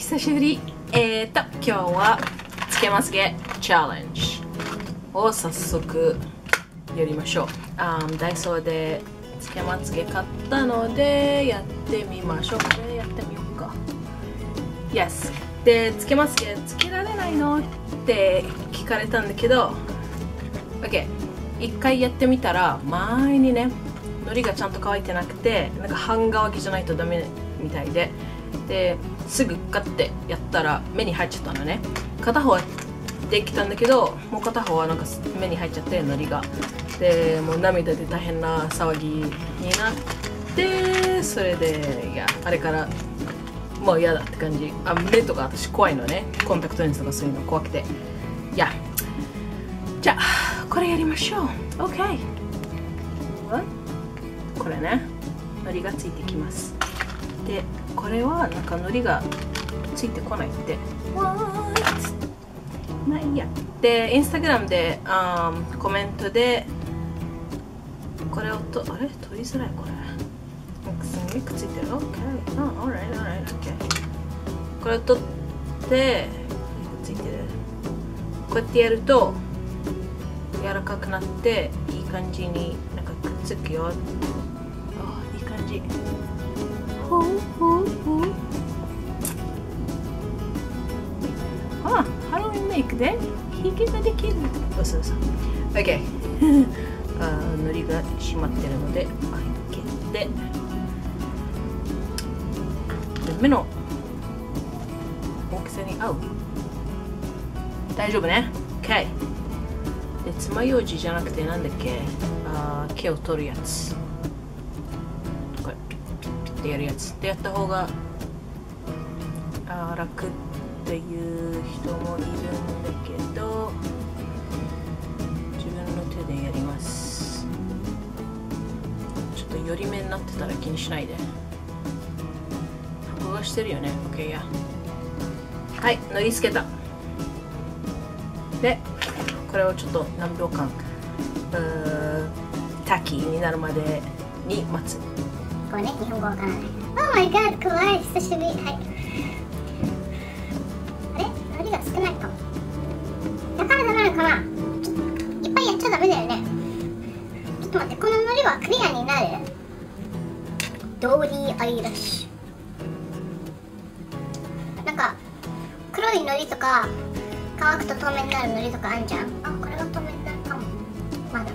久しぶり。えーと今日はつけまつげチャレンジを早速やりましょう。あダイソーでつけまつげ買ったのでやってみましょう。これやってみようか。Yes でつけまつげつけられないの？って聞かれたんだけど。OK 一回やってみたら前にねのりがちゃんと乾いてなくてなんか半乾きじゃないとダメみたいで。ですぐガッてやったら目に入っちゃったのね。片方はできたんだけどもう片方はなんか目に入っちゃってのりが。でもう涙で大変な騒ぎになってそれでいやあれからもう嫌だって感じ。あ目とか私怖いのね。コンタクトレンズとかそういうの怖くて。いや。じゃあこれやりましょう。OK これね。のりがついてきます。でこれはなんかのりがついてこないって。What? まあいいや。でインスタグラムで、um, コメントでこれをとあれ？取りづらいこれ。すごくっついてる。OK、oh, alright alright OK これを取ってくっついてる。こうやってやると柔らかくなっていい感じになんかくっつくよ。あいい感じ。ほうほうほう。あハロウィンメイクで？ヒゲができる。そうそうそう OK あのりが締まってるので開けて。目の大きさに合う。大丈夫ね？OK で爪楊枝じゃなくてなんだっけ？あ毛を取るやつピッピッてやるやつでやった方があ楽っていう人もいるんだけど自分の手でやります。ちょっと寄り目になってたら気にしないで。録画してるよね OK や。はい塗りつけた。でこれをちょっと何秒間滝になるまでに待つ。これね日本語わからない。Oh my god 怖い。久しぶり。はい。あれ？のりが少ないかも。だからダメなのかな。いっぱいやっちゃダメだよね。ちょっと待って。こののりはクリアになる？ドーリーアイラッシュなんか黒いのりとか乾くと透明になるのりとかあんじゃん。あこれは透明になるかも。まだ。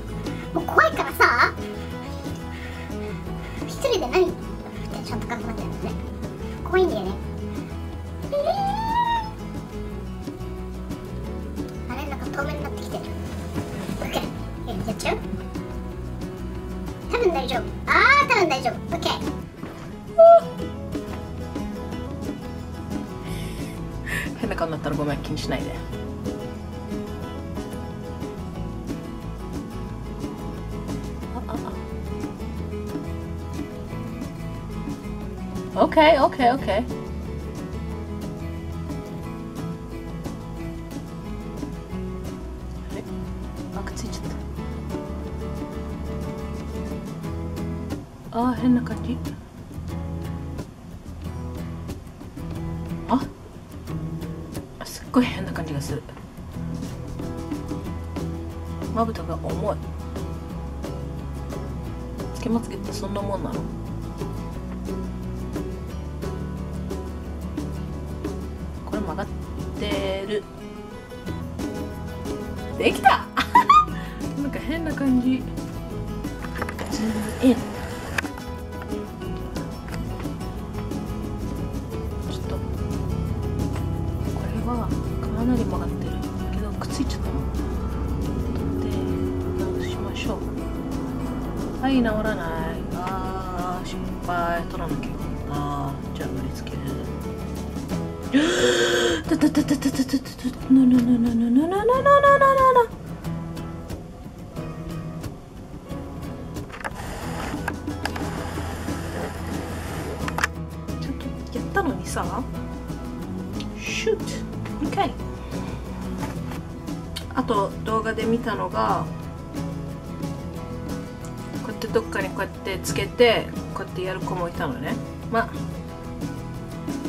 もう怖いからさ。透明になってきてる。OK やっちゃう？多分大丈夫。あー多分大丈夫。OK 変な顔になったらごめん気にしないで。あああ。OK OK OK 変な感じ？あ？すっごい変な感じがする。まぶたが重い。つけまつげってそんなもんなの？これ曲がってる。できた！なんか変な感じ。ズあー失敗取らなきゃあーじゃあ盛り付けるたたたたたたたたたななななななななななななちょっとやったのにさ Shoot! OK あと動画で見たのがってどっかにこうやってつけてこうやってやる子もいたのね。まあ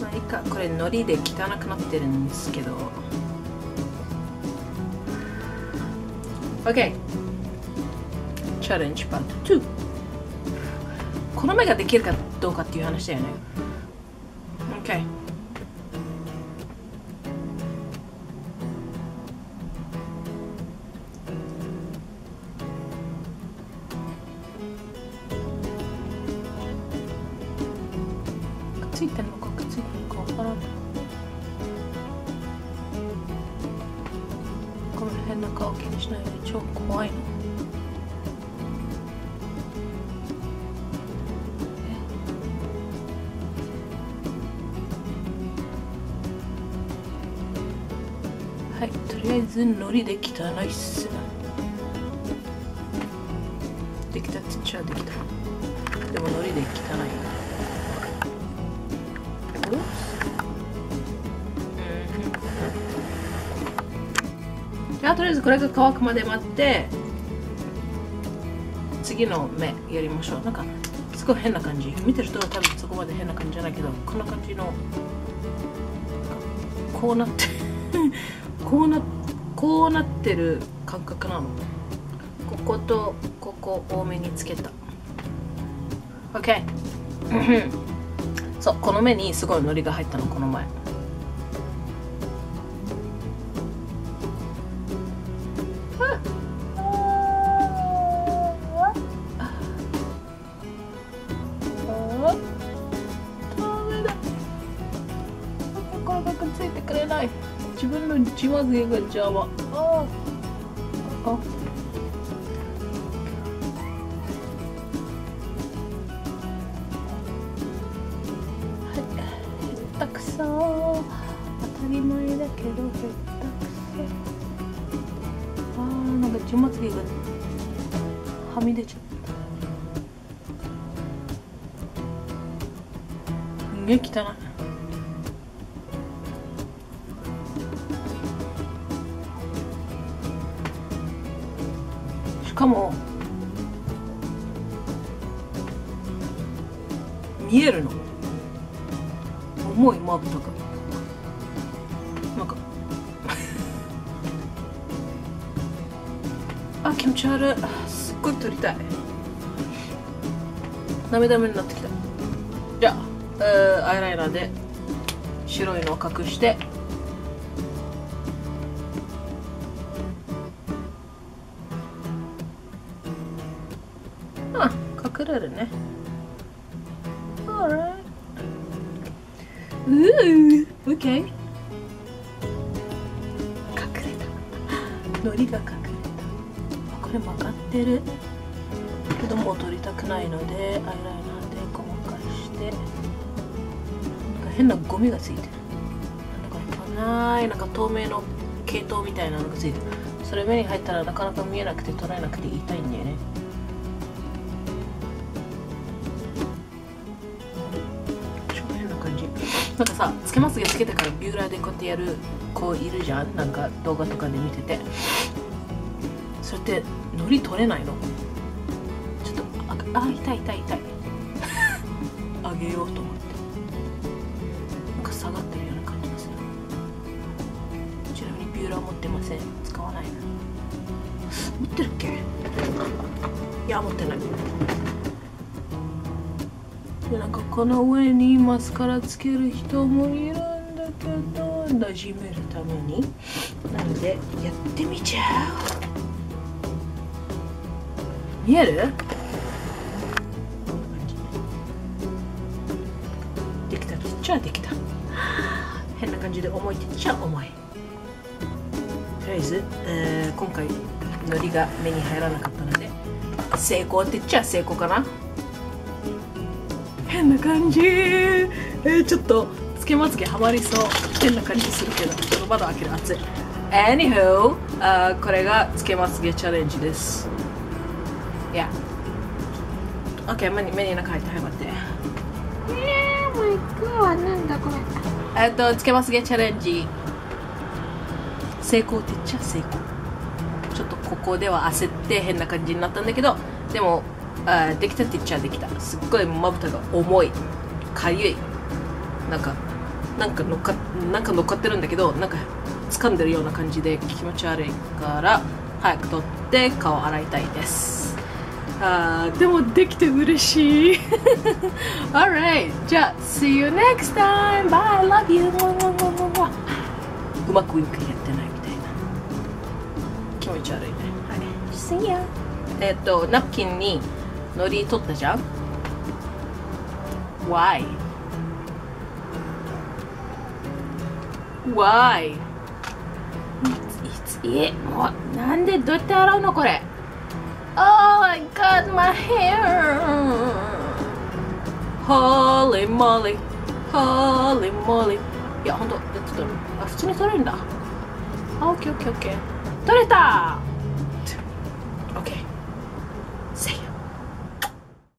まあいか。これ海苔で汚くなってるんですけど。OK チャレンジパート2この目ができるかどうかっていう話だよね。OK ついてるのかくっついてるのかわからんこの変な顔気にしないで超怖いの。はいとりあえず海苔で汚いっすできた。っつっちゃできた。でも海苔で汚いじゃあとりあえずこれが乾くまで待って次の目やりましょう。なんかすごい変な感じ。見てる人は多分そこまで変な感じじゃないけどこんな感じのこうなって こうなこうなってる感覚なのこことここ多めにつけた。OK そうこの目にすごい海苔が入ったのこの前。自分の血まずげが邪魔あ。あ。たり前だけどへったくそあーなんか血まつげがはみ出ちゃったすげえ汚い。しかも見えるの。重いまぶたが。気持ち悪い。すっごい撮りたい。ダメダメになってきた。じゃあ、えアイライナーで白いのを隠して。あ隠れるね。Alright うー OK 隠れた。海苔が隠れた。これ曲がってる。けども取りたくないのでアイライナーでごまかして。なんか変なゴミがついてる。なんだこれない。なんか透明の系統みたいなのがついてる。それ目に入ったらなかなか見えなくて捉えなくて痛いんだよね。な感じ。なんかさつけまつげつけてからビューラーでこうやってやる子いるじゃん。なんか動画とかで見てて。それってのり取れないの。ちょっとああ痛い痛い痛い。あげようと思って。なんか下がってるような感じがする。ちなみにビューラー持ってません。使わないな。持ってるっけ？いや持ってない。でなんかこの上にマスカラつける人もいるんだけど馴染めるために。なのでやってみちゃう見える？できた。とっちゃできた。変な感じで重いって言っちゃ重い。とりあえず、えー今回海苔が目に入らなかったので成功って言っちゃ成功かな？変な感じ。えー、ちょっとつけまつげはまりそう。変な感じするけどちょっと窓開ける。熱い。Anywho あーこれがつけまつげチャレンジです。いや OK 目に目に中入ってはい待ってえー、マイクなんだこれえっとつけまつげチャレンジ成功って言っちゃ成功ちょっとここでは焦って変な感じになったんだけどでもあーできたって言っちゃできたすっごいまぶたが重いかゆいなんかなんか乗っかなんか乗っかってるんだけどなんか掴んでるような感じで気持ち悪いから早く取って顔洗いたいですあーでもできて嬉しい。Alright じゃあ See you next time. Bye love you. うまくウィンクやってないみたいな。気持ち悪いね。はい。See ya. えっとナプキンに海苔取ったじゃん？Why? Why? いつえもうなんでどうやって洗うのこれ？Oh my god my hair Holy moly Holy moly いやほんとちょっとあ普通に取れるんだあオッケーオッケーオッケー取れた